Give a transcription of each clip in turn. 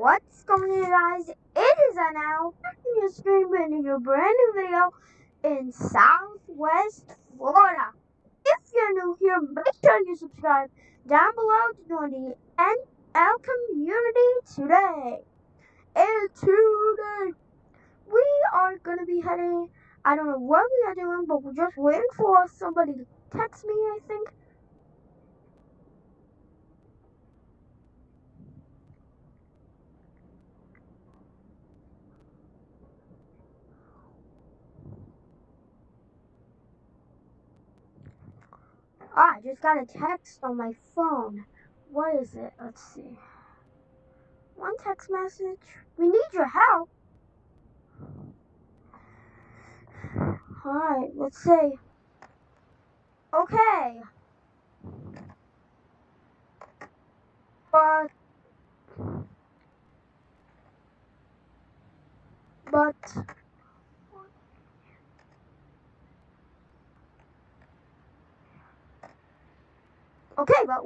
What's going on guys? It is now in your screen bringing a brand new video in Southwest Florida. If you're new here, make sure you subscribe down below to join the NL community today. And today we are gonna be heading I don't know what we are doing, but we're just waiting for somebody to text me, I think. Ah, I just got a text on my phone. What is it? Let's see. One text message. We need your help. Alright, let's see. Okay. But but Okay, but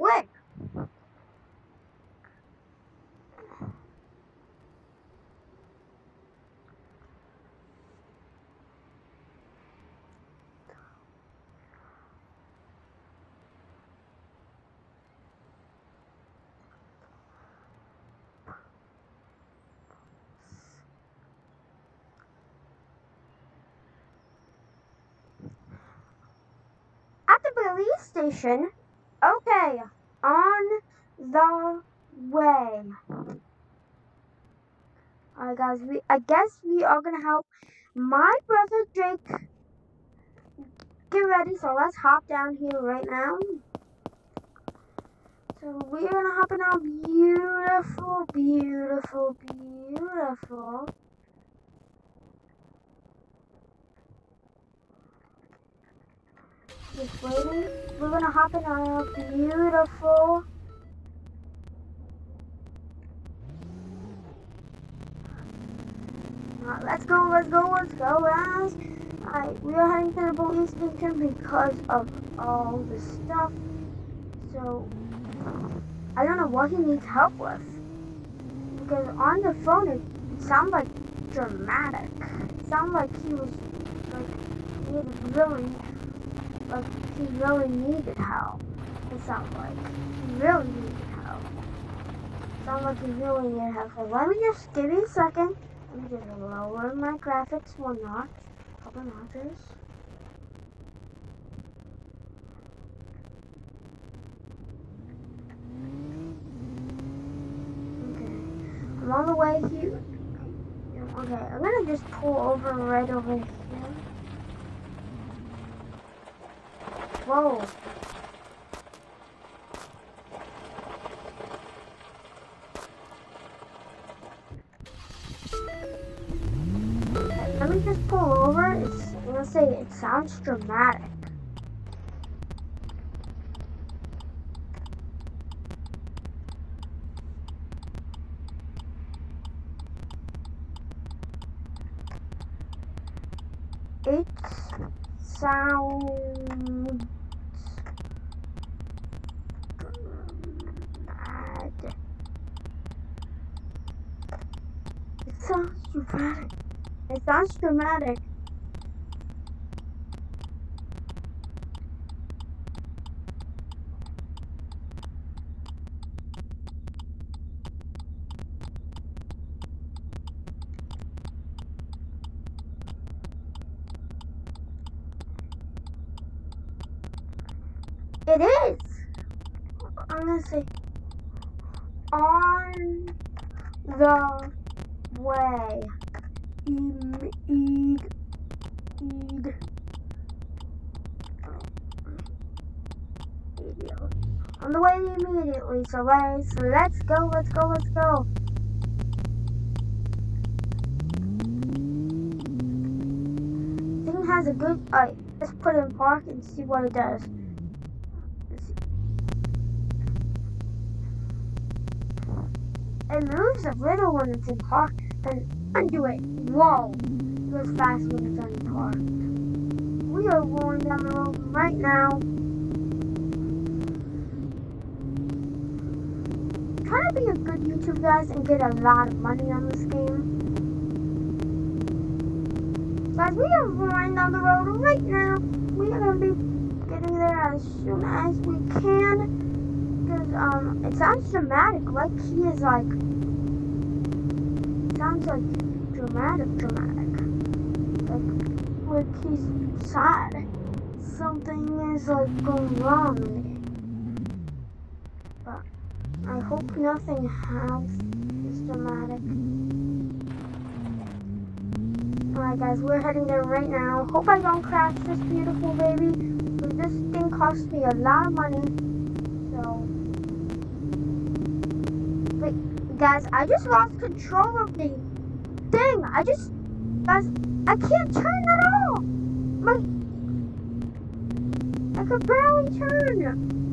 the police station, Okay, on the way. Alright guys, we I guess we are gonna help my brother Jake get ready, so let's hop down here right now. So we're gonna hop in our beautiful, beautiful, beautiful Just waiting. We're gonna hop in our beautiful let's go, let's go, let's go, guys. Alright, we are heading to the police station because of all the stuff. So, I don't know what he needs help with. Because on the phone, it, sounded like dramatic. It sounded like he was, like, he had really like he really needed help. It sounds like he really needed help. Sounds like he really needed help. So let me just give me a second. Let me just lower my graphics one notch, couple notches. Okay, I'm on the way here. Okay, I'm gonna just pull over right over here. Whoa. Let me just pull over. It's, gonna say it sounds dramatic. It sounds dramatic. It dramatic. It is. I'm gonna say on the way. On the way immediately, so let's, let's go, let's go, let's go. Thing has a good, alright, let's put it in park and see what it does. It moves a little when it's in park and undo it. Whoa! It goes fast when it's in park. We are rolling down the road right now. Trying to be a good YouTube guys, and get a lot of money on this game. Guys, we are running down the road right now. We are going to be getting there as soon as we can. Because, um, it sounds dramatic, like he is, like, sounds like dramatic, dramatic. Like, like he's sad. Something is, like, going wrong I hope nothing is dramatic. Alright guys, we're heading there right now. Hope I don't crash this beautiful baby. This thing cost me a lot of money. So... Wait, guys, I just lost control of the thing. I just... Guys, I can't turn at all. My... I could barely turn.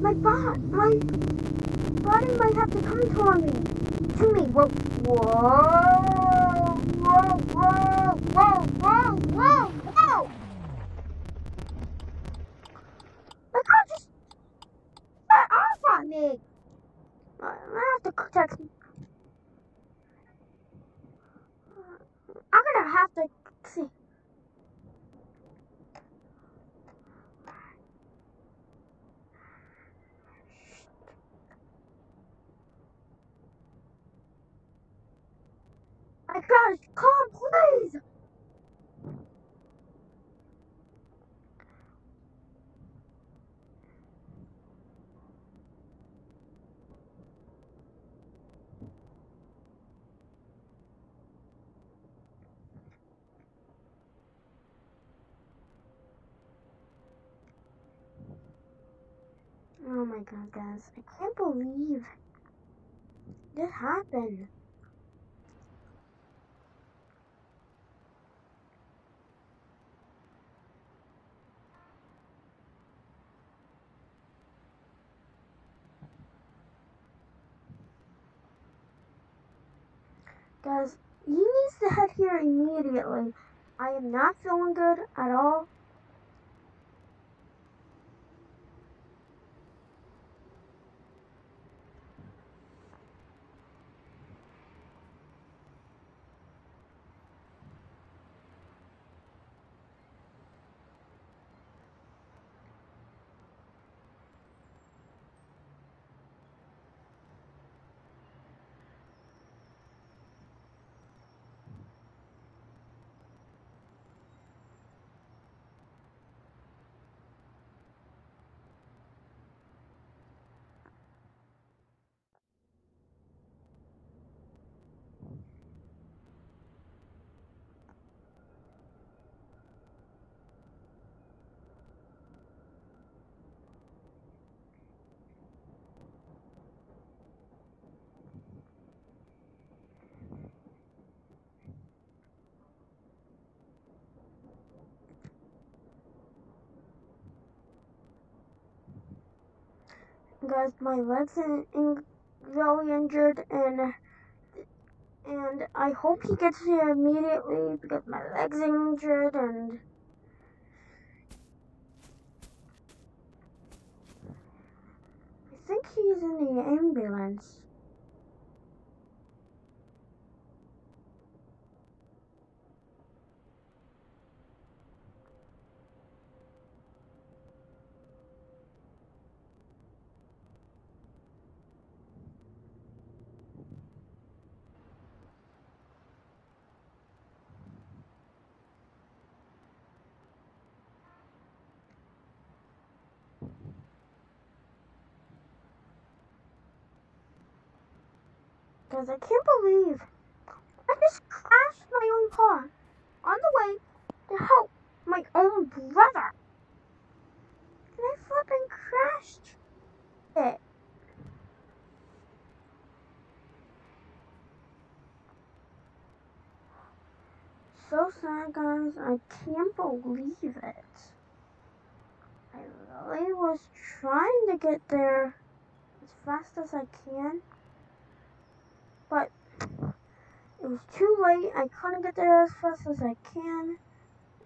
My bot, my body might have to come toward me. To me. Whoa. Whoa whoa, whoa, whoa, whoa, whoa, whoa! The car just got off on me. I have to protect. I'm gonna have to see. My gosh, come, please! Oh my god, guys. I can't believe this happened. Guys, he needs to head here immediately. I am not feeling good at all. Guys, my legs are really injured, and and I hope he gets here immediately because my legs injured and. I think he's in the ambulance. Because I can't believe I just crashed my own car on the way to help my own brother. And I flipping crashed it. So sad, guys. I can't believe it. I really was trying to get there as fast as I can but it was too late. I couldn't get there as fast as I can.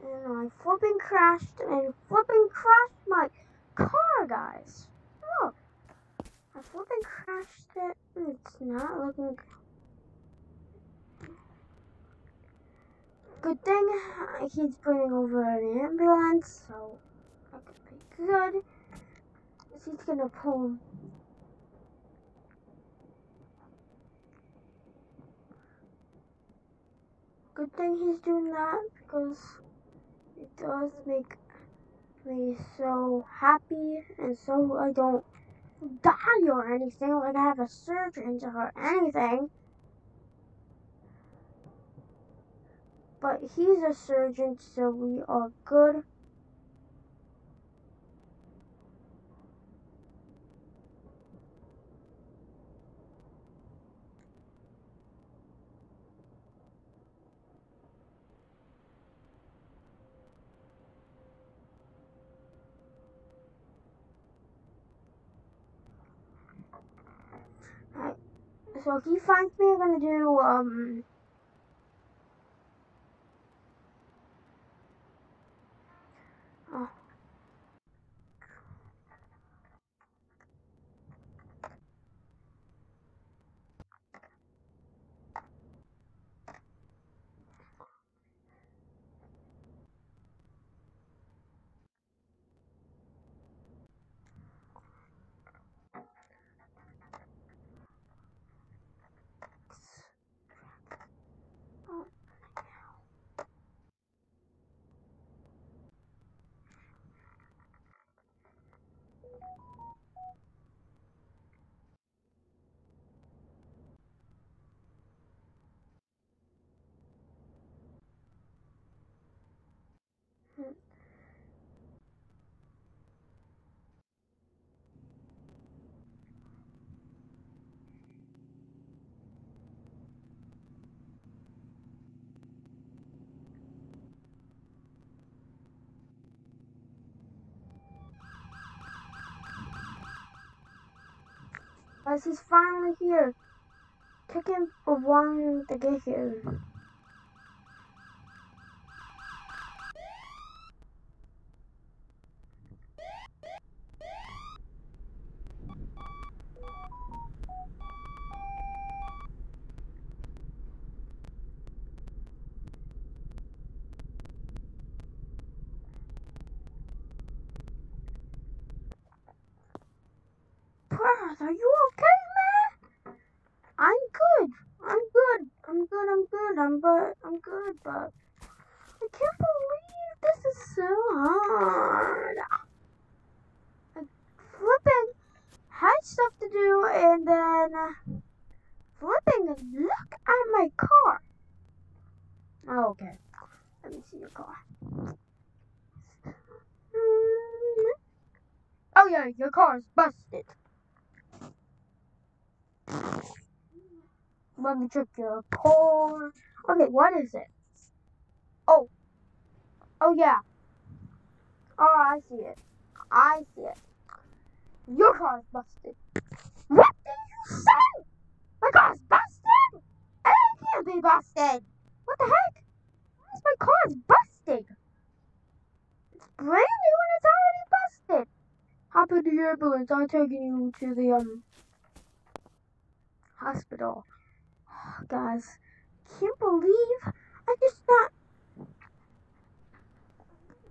And I flipping crashed and flipping crashed my car, guys. Look. I thought they crashed it. It's not looking Good Good thing uh, he's bringing over an ambulance, so that could be good. He's gonna pull Good thing he's doing that because it does make me so happy and so I don't die or anything like I have a surgeon or anything. But he's a surgeon so we are good. He finds me, I'm gonna do, um, oh. He's finally here. Took him a while to get here. Are you okay, man? I'm good. I'm good. I'm good. I'm good. I'm good. I'm good, but I can't believe this is so hard. Like, flipping had stuff to do, and then uh, flipping. Look at my car. Oh, okay. Let me see your car. Hmm. Oh yeah, your car is busted. Let me check your car. Okay, what is it? Oh. Oh, yeah. Oh, I see it. I see it. Your car is busted. What did you say? My car's busted? It can't be busted. What the heck? Why is My car busted. It's brand new and it's already busted. Hop in your ambulance. I'm taking you to the, um, hospital. Guys, can't believe I just not.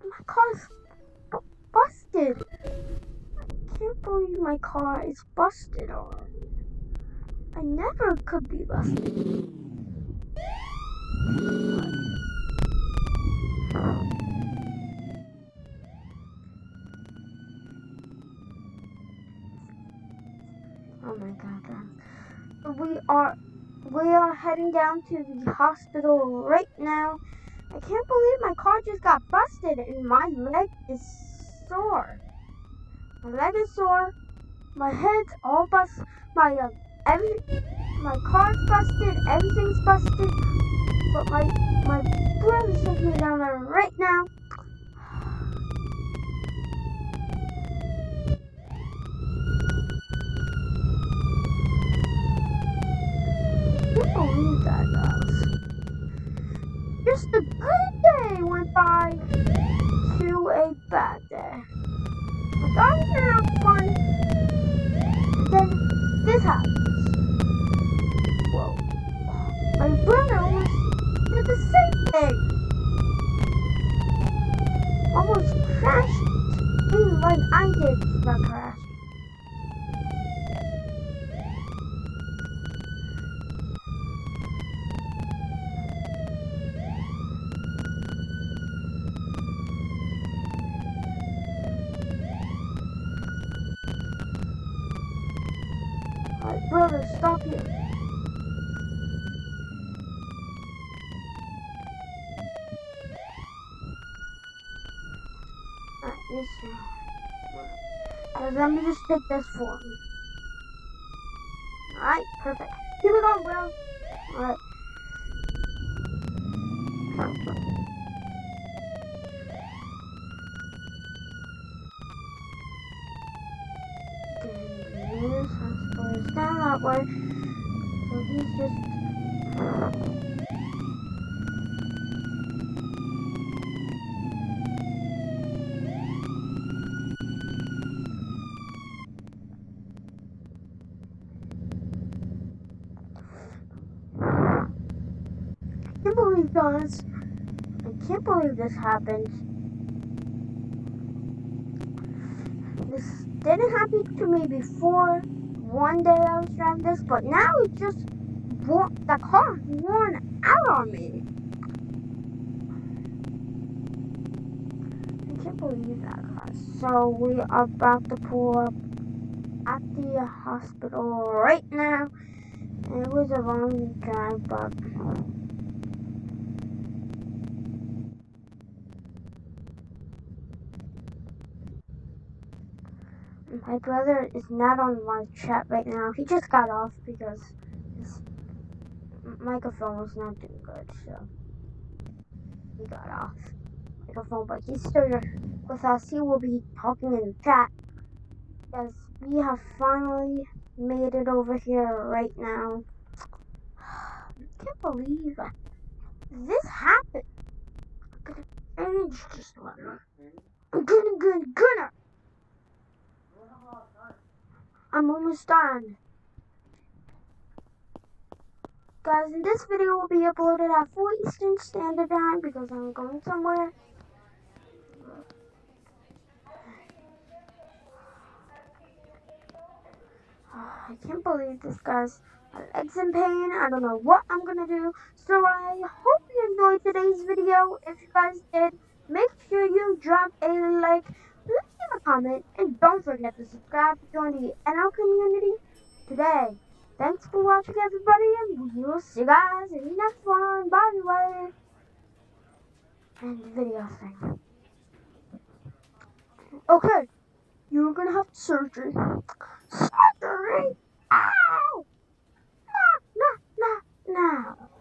My car's busted. I can't believe my car is busted on. I never could be busted. Oh my god, guys. we are we are heading down to the hospital right now. I can't believe my car just got busted and my leg is sore. My leg is sore. My head's all busted. My uh, every my car's busted. Everything's busted. But my my brother's taking me down there right now. believe that, guys. Just a good day went by to a bad day. I thought it was fun. Then this happens. Whoa. My brother almost did the same thing. Almost crashed me like I did the crash. Alright, brother, stop here. Alright, me let me just take this form. Alright, perfect. Here we go, bro. Alright. This hospital is down that So he's just I can't believe guys. I can't believe this happened. This didn't happen to me before. One day I was driving this, but now it just wa- the car worn out on me. I can't believe that, guys. So we are about to pull up at the hospital right now. It was a long drive, but My brother is not on my chat right now. He just got off because his microphone was not doing good, so he got off microphone. But he's still with us. He will be talking in the chat because we have finally made it over here right now. I can't believe this happened. It's just like, I'm gonna, gonna, gonna. I'm almost done. Guys, and this video will be uploaded at 4 Eastern Standard Time because I'm going somewhere. Ah, I can't believe this, guys. My leg's in pain. I don't know what I'm gonna do. So I hope you enjoyed today's video. If you guys did, make sure you drop a like, leave a comment, and don't forget to subscribe to join the NL community today. Thanks for watching, everybody, and we will see you guys in the next one. Bye, everybody. And video thing. Okay, you're gonna have surgery. Surgery? Ow! No, no, no, no.